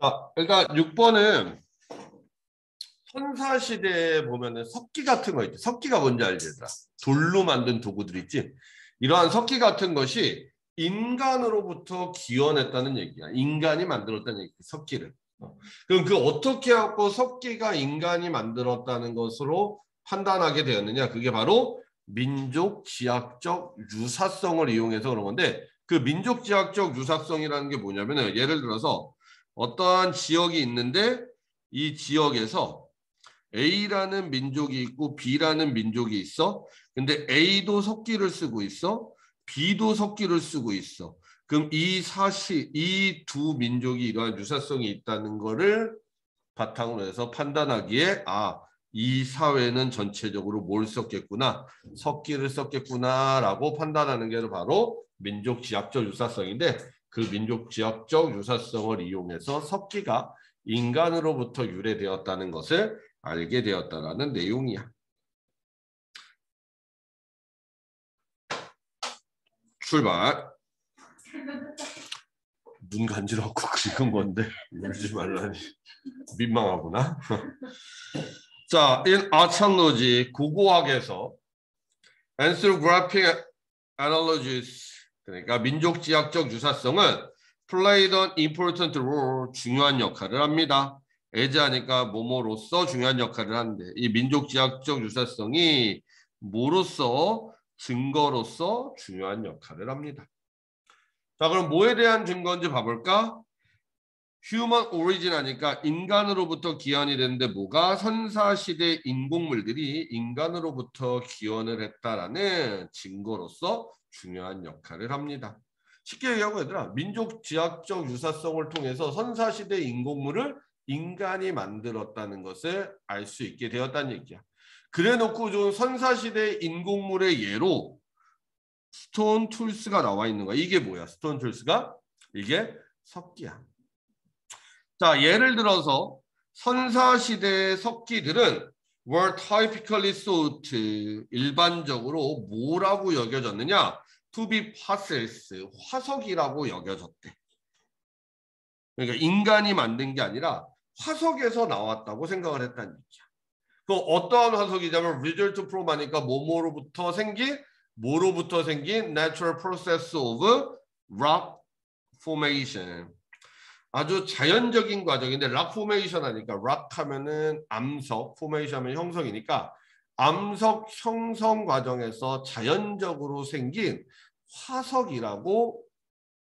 자, 일단 6번은 선사시대에 보면은 석기 같은 거 있지. 석기가 뭔지 알지? 돌로 만든 도구들 있지. 이러한 석기 같은 것이 인간으로부터 기원했다는 얘기야. 인간이 만들었다는 얘기. 석기를. 어. 그럼 그 어떻게 하고 석기가 인간이 만들었다는 것으로 판단하게 되었느냐? 그게 바로 민족 지학적 유사성을 이용해서 그런 건데 그 민족 지학적 유사성이라는 게 뭐냐면은 예를 들어서 어떠한 지역이 있는데 이 지역에서 A라는 민족이 있고 B라는 민족이 있어. 근데 A도 석기를 쓰고 있어. B도 석기를 쓰고 있어. 그럼 이 사실 이 두 민족이 이러한 유사성이 있다는 거를 바탕으로 해서 판단하기에 아, 이 사회는 전체적으로 뭘 썼겠구나. 석기를 썼겠구나라고 판단하는 게 바로 민족 지역적 유사성인데 그 민족 지역적 유사성을 이용해서 석기가 인간으로부터 유래되었다는 것을 알게 되었다라는 내용이야. 출발. 눈 간지럽고 그리는 건데 울지 말라니 민망하구나. 자, in archaeology, 고고학에서 anthropographic analogies 그러니까 민족지학적 유사성은 played an important role 중요한 역할을 합니다. 애자하니까 뭐뭐로서 중요한 역할을 하는데 이 민족지학적 유사성이 뭐로서 증거로서 중요한 역할을 합니다. 자 그럼 뭐에 대한 증거인지 봐볼까? 휴먼 오리진 하니까 인간으로부터 기원이 되는데 뭐가 선사시대 인공물들이 인간으로부터 기원을 했다라는 증거로서 중요한 역할을 합니다. 쉽게 얘기하고 얘들아 민족 지학적 유사성을 통해서 선사시대 인공물을 인간이 만들었다는 것을 알 수 있게 되었다는 얘기야. 그래놓고 좀 선사시대 인공물의 예로 stone tools가 나와 있는 거야. 이게 뭐야? stone tools가? 이게 석기야. 자, 예를 들어서 선사시대의 석기들은 were typically thought 일반적으로 뭐라고 여겨졌느냐? Be fossils, 화석이라고 여겨졌대. 그러니까 인간이 만든 게 아니라 화석에서 나왔다고 생각을 했다는 얘기야. 그 어떠한 화석이냐면 result from 하니까 뭐뭐로부터 생긴 뭐로부터 생긴 natural process of rock formation. 아주 자연적인 과정인데 rock formation 하니까 rock 하면은 암석, formation 하면 형성이니까 암석 형성 과정에서 자연적으로 생긴 화석이라고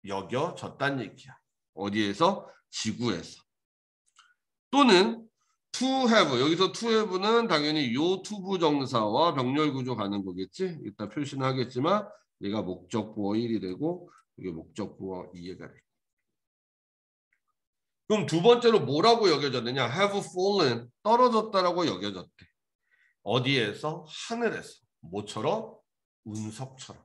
여겨졌단 얘기야. 어디에서? 지구에서. 또는 to have 여기서 to have는 당연히 요 투부 정사와 병렬 구조 가는 거겠지. 이따 표시는 하겠지만 얘가 목적부어 1이 되고 이게 목적부어 2가 돼. 그럼 두 번째로 뭐라고 여겨졌느냐? have fallen 떨어졌다라고 여겨졌대. 어디에서? 하늘에서. 뭐처럼? 운석처럼.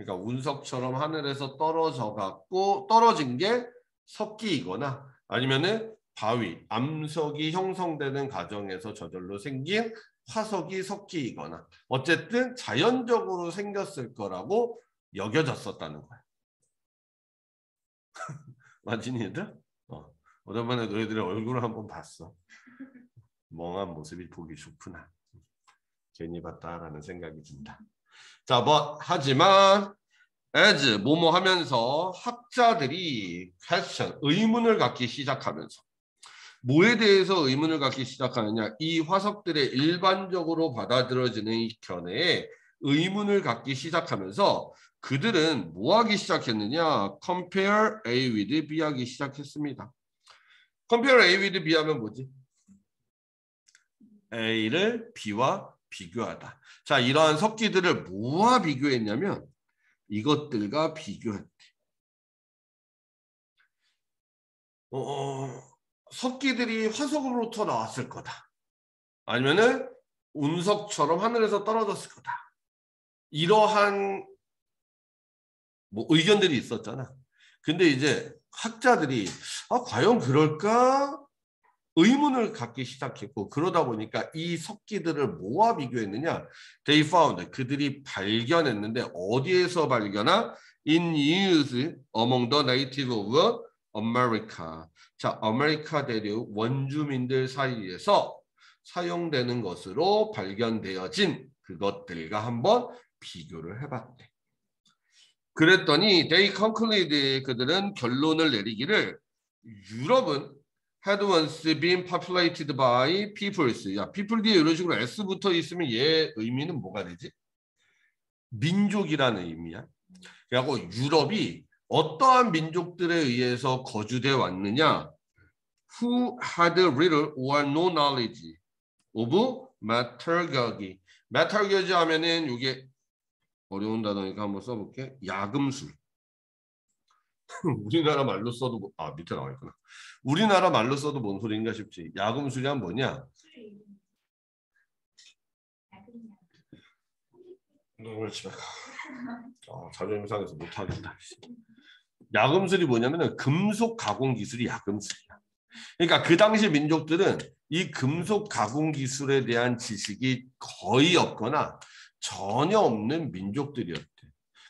그러니까 운석처럼 하늘에서 떨어져 갖고 떨어진 게 석기이거나 아니면은 바위, 암석이 형성되는 과정에서 저절로 생긴 화석이 석기이거나 어쨌든 자연적으로 생겼을 거라고 여겨졌었다는 거야. 맞지니 얘들? 어. 오랜만에 너희들의 얼굴을 한번 봤어. 멍한 모습이 보기 좋구나. 괜히 봤다라는 생각이 든다. 자, 뭐 하지만 as 뭐뭐 하면서 학자들이 question 의문을 갖기 시작하면서 뭐에 대해서 의문을 갖기 시작하느냐? 이 화석들의 일반적으로 받아들여지는 견해에 의문을 갖기 시작하면서 그들은 뭐 하기 시작했느냐? compare A with B 하기 시작했습니다. compare A with B 하면 뭐지? A를 B와 비교하다 자 이러한 석기들을 뭐와 비교했냐면 이것들과 비교했대 어, 석기들이 화석으로부터 나왔을 거다. 아니면은 운석처럼 하늘에서 떨어졌을 거다. 이러한 뭐 의견들이 있었잖아. 근데 이제 학자들이 아 과연 그럴까 의문을 갖기 시작했고 그러다 보니까 이 석기들을 뭐와 비교했느냐? They found 그들이 발견했는데 어디에서 발견한? In use among the native of America. 자, 아메리카 대륙 원주민들 사이에서 사용되는 것으로 발견되어진 그것들과 한번 비교를 해봤대. 그랬더니 they concluded 그들은 결론을 내리기를 유럽은 had once been populated by peoples. 야, people 뒤에 이런 식으로 s 붙어 있으면 얘 의미는 뭐가 되지? 민족이라는 의미야. 그리고 유럽이 어떠한 민족들에 의해서 거주돼 왔느냐? Who had little or no knowledge of metallurgy. metallurgy 하면은 이게 어려운 단어니까 한번 써볼게. 야금술. 우리나라 말로 써도 뭐, 아 밑에 나와 있구나. 우리나라 말로 써도 뭔 소리인가 싶지. 야금술이 한 뭐냐? 집에 가. 아, 자존심 상해서 못하겠다. 야금술이 뭐냐면은 금속 가공 기술이 야금술이야. 그러니까 그 당시 민족들은 이 금속 가공 기술에 대한 지식이 거의 없거나 전혀 없는 민족들이었대.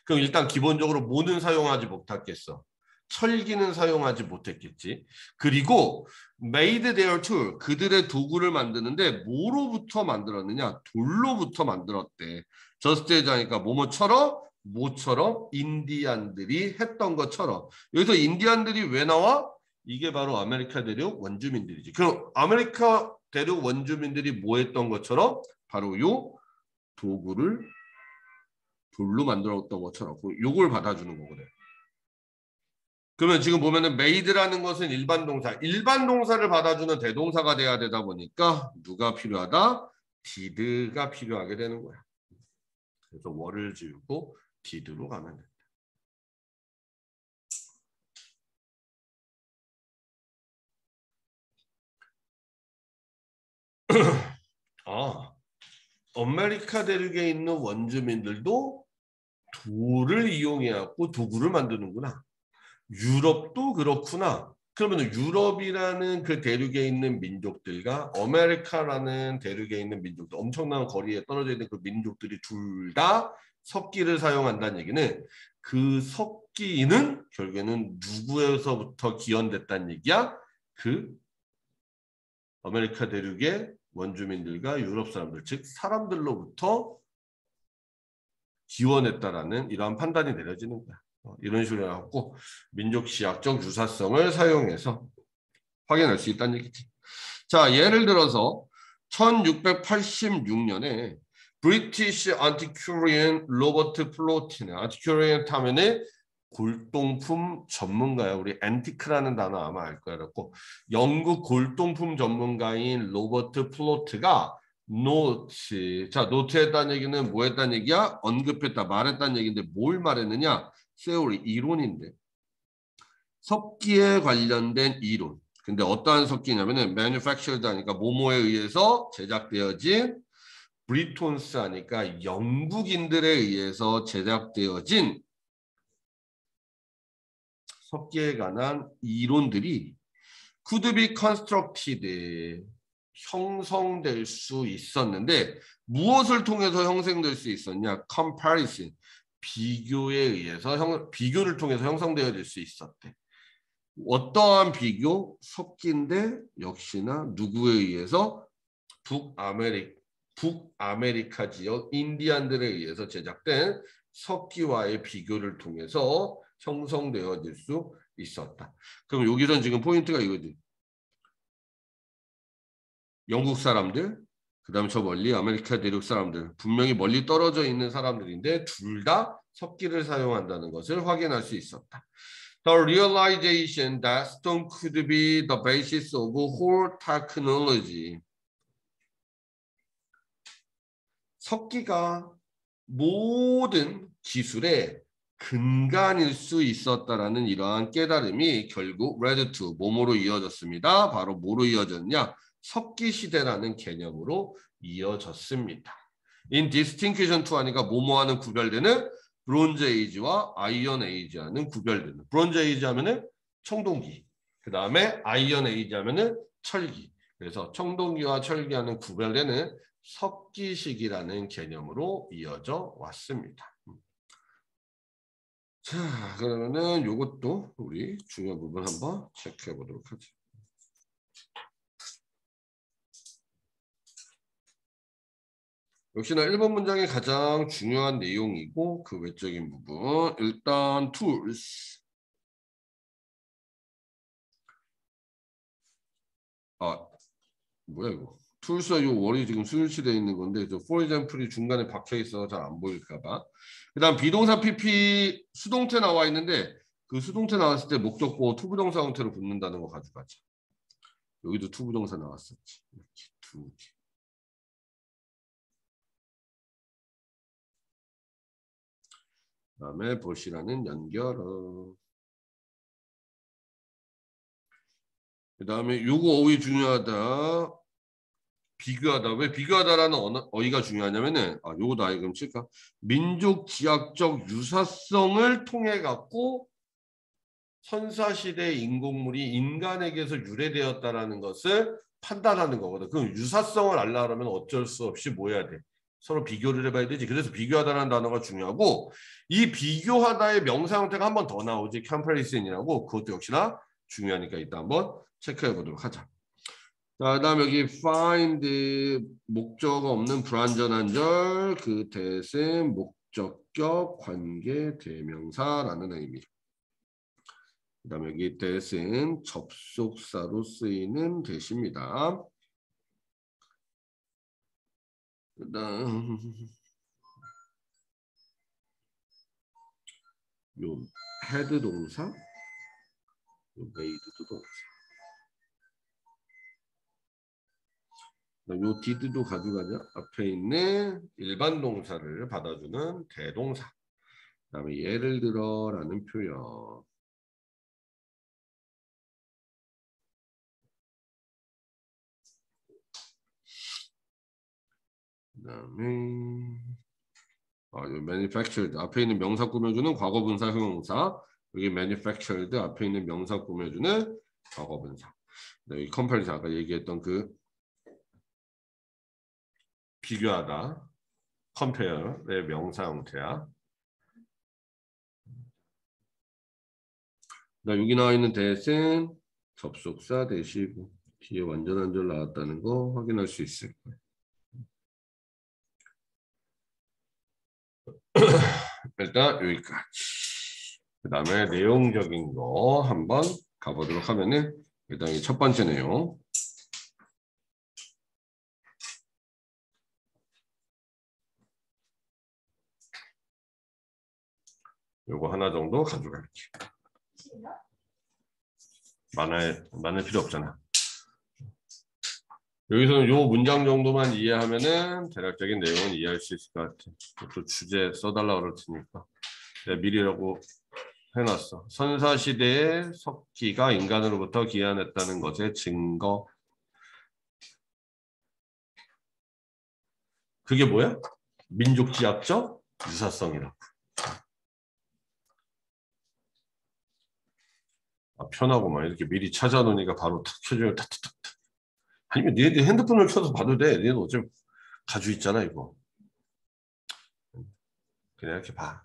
그럼 일단 기본적으로 뭐는 사용하지 못했겠어. 철기는 사용하지 못했겠지. 그리고 made their tool 그들의 도구를 만드는데 뭐로부터 만들었느냐? 돌로부터 만들었대. 저스트에자니까 뭐뭐처럼 모처럼 인디안들이 했던 것처럼 여기서 인디안들이 왜 나와? 이게 바로 아메리카 대륙 원주민들이지. 그럼 아메리카 대륙 원주민들이 뭐 했던 것처럼 바로 요 도구를 돌로 만들었던 것처럼 요걸 받아주는 거거든. 그러면 지금 보면은 made라는 것은 일반 동사, 일반 동사를 받아주는 대동사가 돼야 되다 보니까 누가 필요하다? did가 필요하게 되는 거야. 그래서 were를 지우고 did로 가면 된다. 아, 아메리카 대륙에 있는 원주민들도 돌을 이용해갖고 도구를 만드는구나. 유럽도 그렇구나. 그러면 유럽이라는 그 대륙에 있는 민족들과 아메리카라는 대륙에 있는 민족들 엄청난 거리에 떨어져 있는 그 민족들이 둘 다 석기를 사용한다는 얘기는 그 석기는 결국에는 누구에서부터 기원됐다는 얘기야? 그 아메리카 대륙의 원주민들과 유럽 사람들 즉 사람들로부터 기원했다라는 이러한 판단이 내려지는 거야. 어, 이런 식으로 해갖고 민족지학적 유사성을 사용해서 확인할 수 있다는 얘기지. 자, 예를 들어서 1686년에 British antiquarian 로버트 플로트는 antiquarian 하면은 골동품 전문가야. 우리 antique라는 단어 아마 알 거야. 그고 영국 골동품 전문가인 로버트 플로트가 노트. 자, note했다는 얘기는 뭐 했다는 얘기야? 언급했다, 말했다는 얘기인데 뭘 말했느냐? theory 이론인데. 석기에 관련된 이론. 근데 어떠한 석기냐면은 manufactured 하니까 모모에 의해서 제작되어진 브리톤스 하니까 영국인들에 의해서 제작되어진 석기에 관한 이론들이 could be constructed 형성될 수 있었는데 무엇을 통해서 형성될 수 있었냐? comparison 비교에 의해서 형, 비교를 통해서 형성되어질 수 있었대. 어떠한 비교? 석기인데 역시나 누구에 의해서 북아메리 북아메리카 지역 인디안들에 의해서 제작된 석기와의 비교를 통해서 형성되어질 수 있었다. 그럼 여기서 지금 포인트가 이거지. 영국 사람들, 그 다음에 저 멀리 아메리카 대륙 사람들, 분명히 멀리 떨어져 있는 사람들인데 둘다 석기를 사용한다는 것을 확인할 수 있었다. The realization that stone could be the basis of whole technology. 석기가 모든 기술의 근간일 수 있었다라는 이러한 깨달음이 결국 led to 뭐뭐로 이어졌습니다. 바로 뭐로 이어졌냐? 석기 시대라는 개념으로 이어졌습니다. In distinction to 하니까 뭐뭐하는 구별되는 Bronze Age와 Iron Age하는 구별되는 Bronze Age 하면은 청동기 그 다음에 아이언 에이지 하면은 철기 그래서 청동기와 철기하는 구별되는 석기식이라는 개념으로 이어져 왔습니다. 자, 그러면은 요것도 우리 중요한 부분 한번 체크해 보도록 하죠. 역시나 1번 문장의 가장 중요한 내용이고 그 외적인 부분. 일단 tools. 아 뭐야 이거? tools와 요 were이 지금 수일치되어 있는 건데 저 for example이 중간에 박혀 있어서 잘 안 보일까 봐. 그다음 be동사 PP 수동태 나와 있는데 그 수동태 나왔을 때 목적보 to부정사 형태로 붙는다는 거 가져가자. 여기도 to부정사 나왔었지. 이렇게 두 개. 다음에 both이라는 연결어. 그 다음에 요거 어휘 중요하다. 비교하다. 왜 비교하다라는 어휘가 중요하냐면은 아 아예 그럼 칠까? 민족 지역적 유사성을 통해 갖고 선사시대 인공물이 인간에게서 유래되었다라는 것을 판단하는 거거든. 그럼 유사성을 알려면 어쩔 수 없이 뭐 해야 돼? 서로 비교를 해봐야 되지. 그래서 비교하다라는 단어가 중요하고 이 비교하다의 명사 형태가 한 번 더 나오지. 컴퍼리슨이라고 그것도 역시나 중요하니까 이따 한번 체크해 보도록 하자. 자, 그다음 여기 find 목적어 없는 불완전한 절, 그 대신 목적격 관계 대명사라는 의미. 그다음 여기 대신 접속사로 쓰이는 대시입니다. 그 다음 요 had 동사, 요 made도 동사. 요 did도 가져가냐? 앞에 있는 일반 동사를 받아주는 대동사. 그 다음에 예를 들어 라는 표현. 그다음에 아, 요 manufactured 앞에 있는 명사 꾸며주는 과거 분사 형용사. 여기 manufactured 앞에 있는 명사 꾸며주는 과거 분사. 여기 컴팔리사 아까 얘기했던 그 비교하다 compare의 명사 형태야. 나 여기 나와 있는 대신 접속사 대시고 뒤에 완전한 절 나왔다는 거 확인할 수 있을 거예요. 일단 여기까지. 그 다음에 내용적인 거 한번 가보도록 하면은 일단 첫 번째 내용. 요거 하나 정도 가져갈게. 많을 많을 필요 없잖아. 여기서는 요 문장 정도만 이해하면은 대략적인 내용은 이해할 수 있을 것 같아. 또 주제 써달라 그랬으니까 내가 미리라고 해놨어. 선사 시대의 석기가 인간으로부터 기한했다는 것의 증거. 그게 뭐야? 민족지학적 유사성이라고. 아, 편하고만 이렇게 미리 찾아놓으니까 바로 탁 켜줘요. 탁탁탁. 아니면 니네들 핸드폰을 켜서 봐도 돼. 니네는 어차피 가지고 있잖아 이거. 그냥 이렇게 봐.